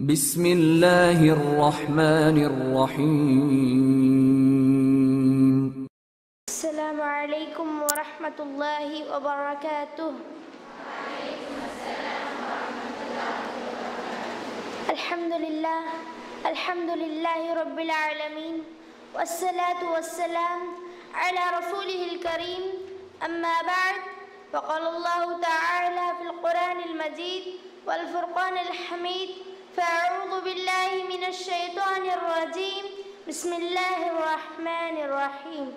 بسم الله الرحمن الرحيم. السلام عليكم ورحمة الله وبركاته. الحمد لله الحمد لله رب العالمين والصلاة والسلام على رسوله الكريم. أما بعد فقال الله تعالى في القرآن المجيد والفرقان الحميد فأعوذ بالله من الشيطان الرجيم. بسم الله الرحمن الرحيم.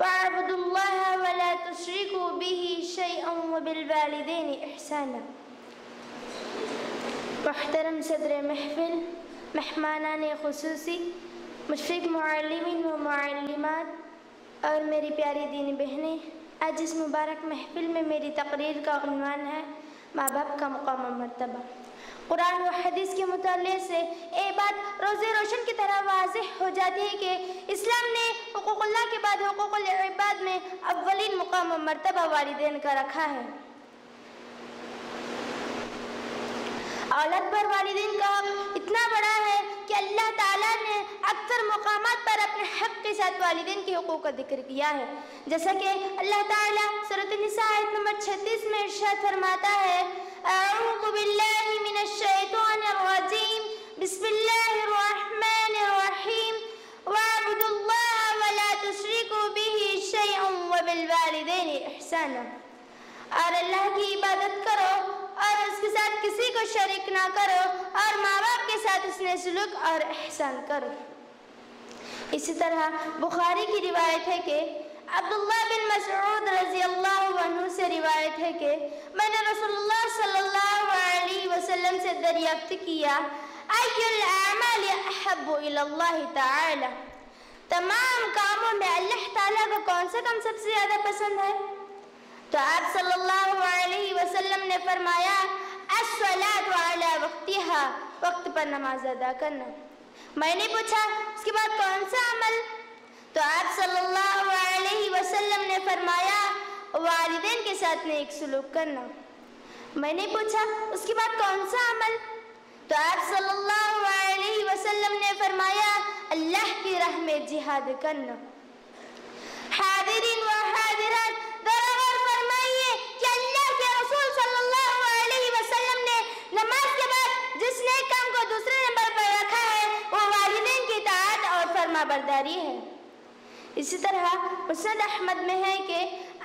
واعبدوا الله ولا تشركوا به شيئا وبالوالدين إحسانا. محترم صدر محفل مہمانان خصوصی مشرق معلمین و معلمات اور میری پیاری دینی بہنیں آج اس مبارک محفل میں میری تقریر کا عنوان ہے ماں باپ کا مقام و مرتبہ۔ قرآن و حدیث کے مطالعے سے یہ بات روز روشن کی طرح واضح ہو جاتی ہے کہ اسلام نے حقوق اللہ کے بعد حقوق العباد میں اولین مقام و مرتبہ والدین کا رکھا ہے۔ اولاد پر والدین کا حق اتنا بڑا ہے کہ اللہ تعالیٰ اکثر مقامات پر اپنے حق کے ساتھ والدین کے حقوق کا ذکر کیا ہے۔ جیسا کہ اللہ تعالیٰ سورۃ النساء آیت نمبر 36 میں ارشاد فرماتا ہے، اعوذ باللہ من الشیطان الرجیم، بسم اللہ الرحمن الرحیم۔ وَاعْبُدُوا اللَّهَ وَلَا تُشْرِكُوا بِهِ شَيْئًا وَبِالْوَالِدَيْنِ احسانا۔ اور اللہ کی عبادت کرو اور اس کے ساتھ کسی کو شریک نہ کرو اور ماں باپ کے ساتھ اس نے سلوک اور احسان کرو۔ اسی طرح بخاری کی روایت ہے کہ عبداللہ بن مسعود رضی اللہ عنہ سے روایت ہے کہ میں نے رسول اللہ صلی اللہ علیہ وسلم سے دریافت کیا ای الاعمال احب اللہ تعالی تمام کاموں میں اللہ تعالیٰ کو کون سا کام سب سے زیادہ پسند ہے؟ تو آپ صلی اللہ علیہ وسلم نے فرمایا علی وقتها، وقت پر نماز ادا کرنا۔ میں نے پوچھا، اس کے بعد کون سا عمل؟ تو آپ صلی اللہ علیہ وسلم نے فرمایا، والدین کے ساتھ نیک سلوک کرنا۔ میں نے پوچھا، اس کے بعد کون سا عمل؟ تو آپ صلی اللہ علیہ وسلم نے فرمایا، اللہ کی راہ میں جہاد کرنا۔ حاضرین و حاضرات درغور فرمائیے کہ اللہ کے رسول صلی اللہ علیہ وسلم نے نماز کے بعد جس نیک کام کو دوسرے نمبر پر رکھا ہے وہ والدین کی اطاعت اور فرما برداری ہے۔ اسی طرح مسند احمد میں ہے کہ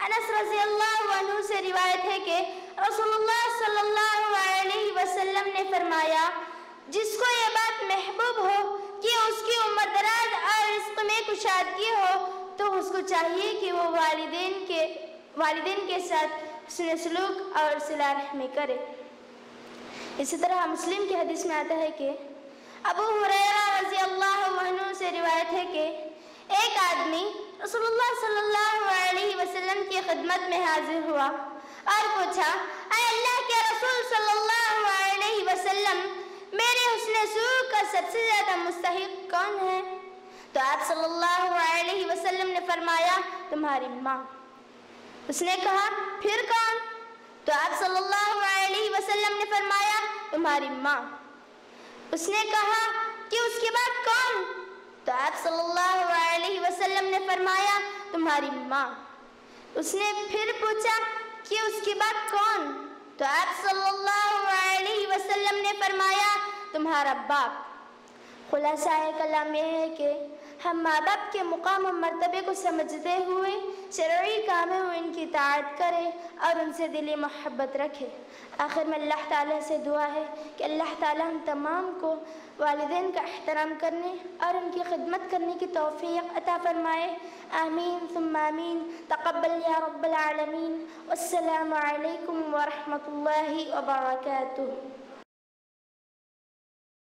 انس رضی اللہ عنہ سے روایت ہے کہ رسول اللہ صلی اللہ علیہ وسلم نے فرمایا، جس کو یہ بات محبوب ہو کہ اس کی عمر دراز اور رزق میں کشادگی ہو، تو اس کو چاہیے کہ وہ والدین کے والدین کے ساتھ حسن سلوک اور صلح رحمی کرے۔ اسی طرح مسلم کی حدیث میں آتا ہے کہ ابو حریرہ رضی اللہ عنہ سے روایت ہے کہ ایک آدمی رسول اللہ صلی اللہ علیہ وسلم کی خدمت میں حاضر ہوا اور پوچھا، اے اللہ کے رسول صلی اللہ علیہ وسلم، میرے حسن سلوک کا سب سے زیادہ مستحق کون ہے؟ تو آپ صلی اللہ علیہ وسلم نے فرمایا، تمہاری ماں۔ اس نے کہا، پھر کون؟ تو آپ صلی اللہ علیہ وسلم نے فرمایا، تمہاری ماں۔ اس نے کہا کہ اس کے بعد کون؟ تو آپ صلی اللہ علیہ وسلم نے فرمایا، تمہاری ماں۔ اس نے پھر پوچھا کہ اس کے بعد کون؟ تو آپ صلی اللہ علیہ وسلم نے فرمایا، تمہارا باپ۔ خلاصہ کلام یہ ہے کہ ہم ماں باپ کے مقام و مرتبے کو سمجھتے ہوئے شرعی کاموں میں ان کی اطاعت کرے اور ان سے دلی محبت رکھے۔ آخر میں اللہ تعالیٰ سے دعا ہے کہ اللہ تعالیٰ ہم تمام کو والدین کا احترام کرنے اور ان کی خدمت کرنے کی توفیق عطا فرمائے۔ آمین، ثم آمین۔ تقبل یا رب العالمین۔ والسلام علیکم ورحمۃ اللہ وبرکاتہ۔